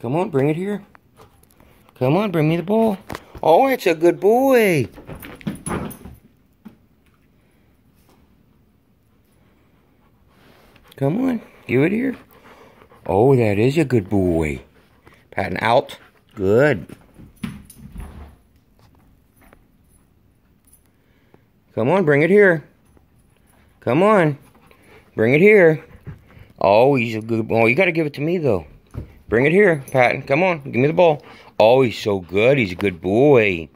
Come on, bring it here. Come on, bring me the ball. Oh, it's a good boy. Come on, give it here. Oh, that is a good boy. Patton out. Good. Come on, bring it here. Come on. Bring it here. Oh, he's a good boy. Oh, you got to give it to me, though. Bring it here, Patton. Come on, give me the ball. Oh, he's so good. He's a good boy.